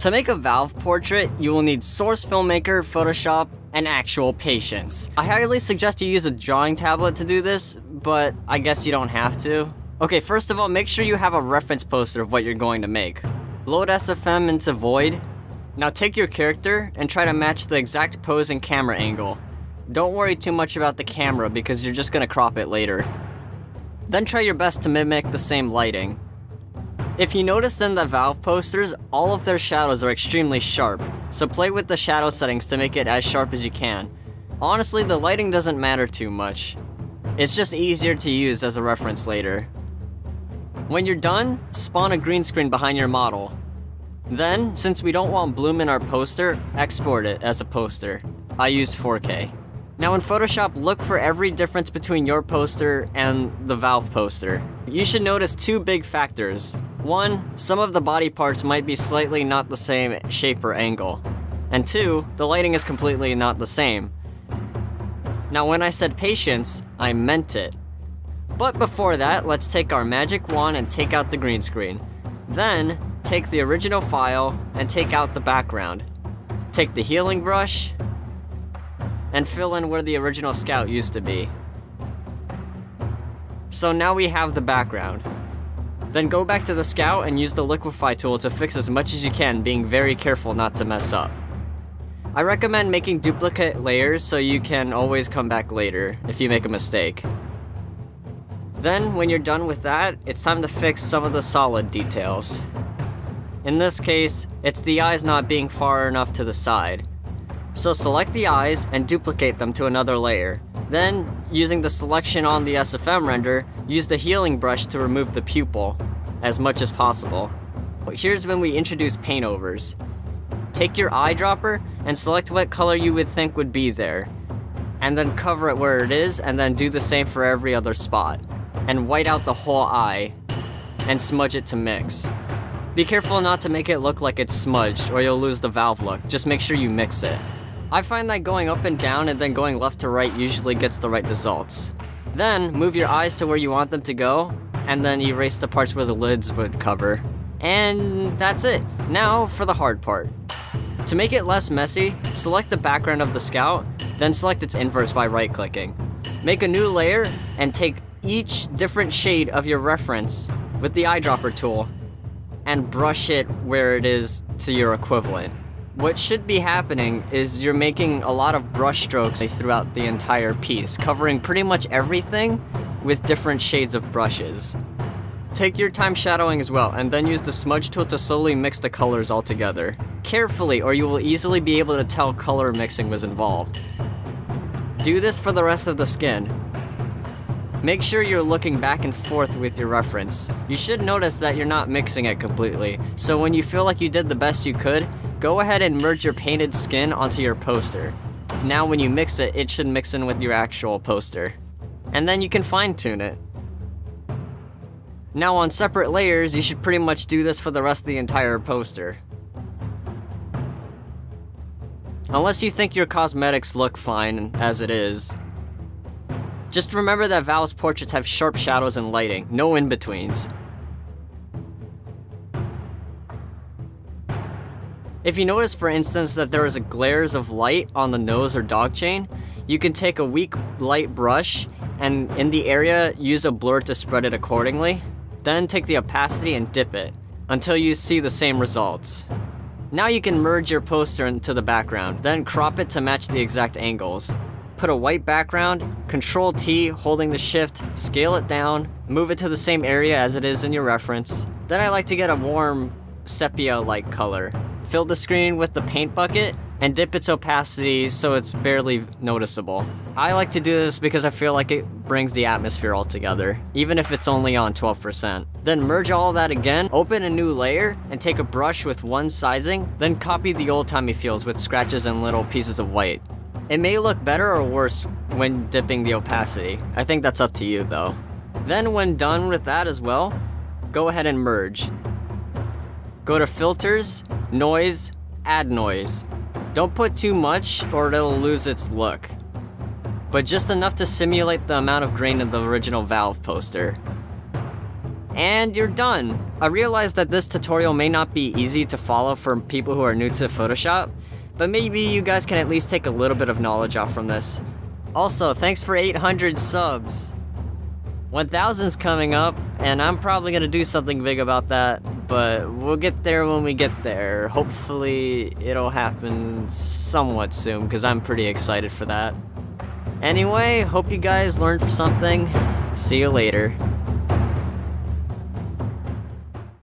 To make a Valve portrait, you will need Source Filmmaker, Photoshop, and actual patience. I highly suggest you use a drawing tablet to do this, but I guess you don't have to. Okay, first of all, make sure you have a reference poster of what you're going to make. Load SFM into Void. Now take your character and try to match the exact pose and camera angle. Don't worry too much about the camera because you're just gonna crop it later. Then try your best to mimic the same lighting. If you notice in the Valve posters, all of their shadows are extremely sharp, so play with the shadow settings to make it as sharp as you can. Honestly, the lighting doesn't matter too much. It's just easier to use as a reference later. When you're done, spawn a green screen behind your model. Then, since we don't want bloom in our poster, export it as a poster. I use 4K. Now in Photoshop, look for every difference between your poster and the Valve poster. You should notice two big factors. One, some of the body parts might be slightly not the same shape or angle. And two, the lighting is completely not the same. Now when I said patience, I meant it. But before that, let's take our magic wand and take out the green screen. Then, take the original file and take out the background. Take the healing brush, and fill in where the original scout used to be. So now we have the background. Then go back to the scout and use the liquify tool to fix as much as you can, being very careful not to mess up. I recommend making duplicate layers so you can always come back later if you make a mistake. Then, when you're done with that, it's time to fix some of the solid details. In this case, it's the eyes not being far enough to the side. So select the eyes and duplicate them to another layer. Then, using the selection on the SFM render, use the healing brush to remove the pupil as much as possible. But here's when we introduce paint overs. Take your eyedropper and select what color you would think would be there. And then cover it where it is, and then do the same for every other spot. And white out the whole eye, and smudge it to mix. Be careful not to make it look like it's smudged, or you'll lose the valve look. Just make sure you mix it. I find that going up and down and then going left to right usually gets the right results. Then, move your eyes to where you want them to go, and then erase the parts where the lids would cover. And that's it. Now for the hard part. To make it less messy, select the background of the scout, then select its inverse by right-clicking. Make a new layer, and take each different shade of your reference with the eyedropper tool, and brush it where it is to your equivalent. What should be happening is you're making a lot of brush strokes throughout the entire piece, covering pretty much everything with different shades of brushes. Take your time shadowing as well, and then use the smudge tool to slowly mix the colors all together. Carefully, or you will easily be able to tell color mixing was involved. Do this for the rest of the skin. Make sure you're looking back and forth with your reference. You should notice that you're not mixing it completely, so when you feel like you did the best you could, go ahead and merge your painted skin onto your poster. Now when you mix it, it should mix in with your actual poster. And then you can fine tune it. Now on separate layers, you should pretty much do this for the rest of the entire poster. Unless you think your cosmetics look fine as it is. Just remember that Valve's portraits have sharp shadows and lighting, no in-betweens. If you notice, for instance, that there is a glares of light on the nose or dog chain, you can take a weak light brush and in the area use a blur to spread it accordingly. Then take the opacity and dip it until you see the same results. Now you can merge your poster into the background, then crop it to match the exact angles put a white background, Control T holding the shift, scale it down, move it to the same area as it is in your reference. Then I like to get a warm sepia-like color. Fill the screen with the paint bucket and dip its opacity so it's barely noticeable. I like to do this because I feel like it brings the atmosphere all together, even if it's only on 12%. Then merge all that again, open a new layer, and take a brush with one sizing, then copy the old-timey feels with scratches and little pieces of white. It may look better or worse when dipping the opacity. I think that's up to you though. Then when done with that as well, go ahead and merge. Go to filters, noise, add noise. Don't put too much or it'll lose its look. But just enough to simulate the amount of grain in the original Valve poster. and you're done. I realize that this tutorial may not be easy to follow for people who are new to Photoshop, but maybe you guys can at least take a little bit of knowledge off from this. Also, thanks for 800 subs. 1000's coming up, and I'm probably gonna do something big about that, but we'll get there when we get there. Hopefully, it'll happen somewhat soon, because I'm pretty excited for that. Anyway, hope you guys learned for something. See you later.